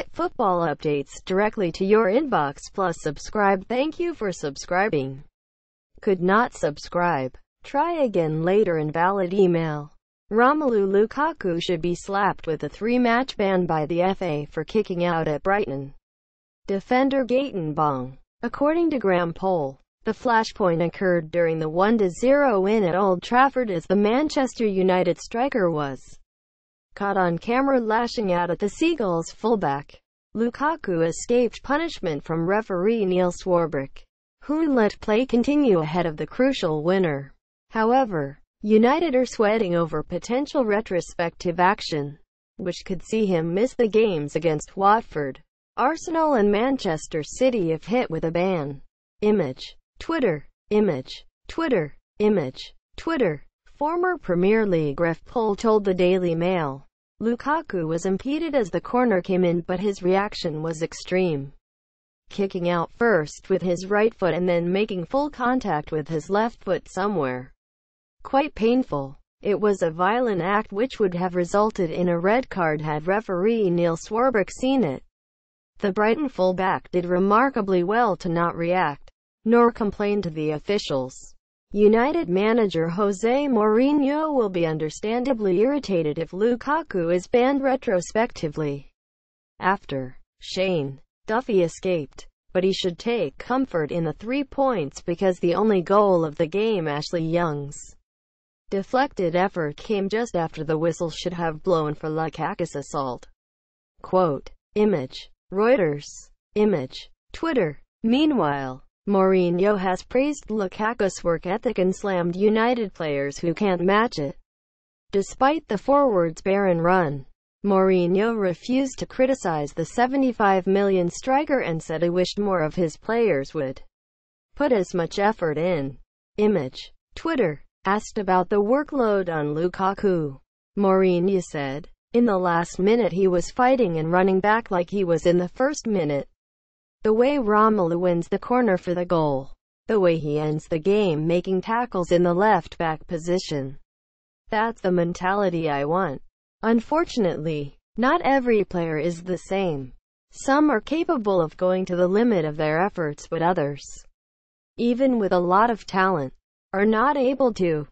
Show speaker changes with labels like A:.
A: Get football updates directly to your inbox plus subscribe. Thank you for subscribing. Could not subscribe. Try again later invalid email. Romelu Lukaku should be slapped with a three-match ban by the FA for kicking out at Brighton. Defender Gaëtan Bong. According to Graham Poll, the flashpoint occurred during the 1-0 win at Old Trafford as the Manchester United striker was caught on camera lashing out at the Seagulls fullback. Lukaku escaped punishment from referee Neil Swarbrick, who let play continue ahead of the crucial winner. However, United are sweating over potential retrospective action, which could see him miss the games against Watford. Arsenal and Manchester City if hit with a ban. Image. Twitter. Image. Twitter. Image. Twitter. Former Premier League ref Poll told the Daily Mail. Lukaku was impeded as the corner came in but his reaction was extreme. Kicking out first with his right foot and then making full contact with his left foot somewhere. Quite painful. It was a violent act which would have resulted in a red card had referee Neil Swarbrick seen it. The Brighton fullback did remarkably well to not react, nor complain to the officials. United manager Jose Mourinho will be understandably irritated if Lukaku is banned retrospectively. After Shane Duffy escaped, but he should take comfort in the three points because the only goal of the game Ashley Young's deflected effort came just after the whistle should have blown for Lukaku's assault. Quote. Image. Reuters. Image. Twitter. Meanwhile, Mourinho has praised Lukaku's work ethic and slammed United players who can't match it. Despite the forward's barren run, Mourinho refused to criticize the 75 million striker and said he wished more of his players would put as much effort in. Image. Twitter. Asked about the workload on Lukaku, Mourinho said, in the last minute he was fighting and running back like he was in the first minute. The way Romelu wins the corner for the goal. The way he ends the game making tackles in the left-back position. That's the mentality I want. Unfortunately, not every player is the same. Some are capable of going to the limit of their efforts but others, even with a lot of talent, are not able to.